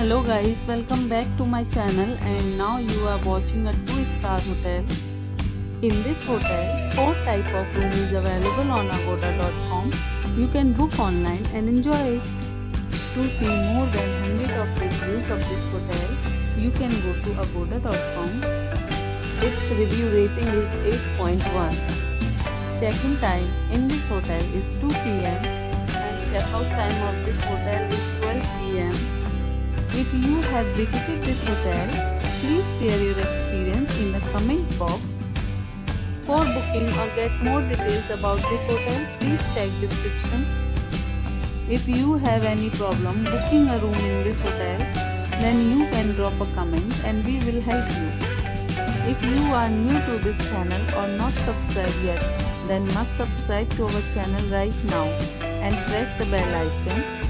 hello guys. Welcome back to my channel. And now you are watching a two star hotel. In this hotel four type of room is available on agoda.com you can book online and enjoy it. To see more than 100 of reviews of this hotel you can go to agoda.com its review rating is 8.1 check-in time in this hotel is 2 pm and check-out time of this hotel is 12 pm if you have visited this hotel, please share your experience in the comment box. For booking or get more details about this hotel, please check description. If you have any problem booking a room in this hotel, then you can drop a comment and we will help you. If you are new to this channel or not subscribed yet, then must subscribe to our channel right now and press the bell icon